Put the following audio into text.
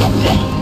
Yeah.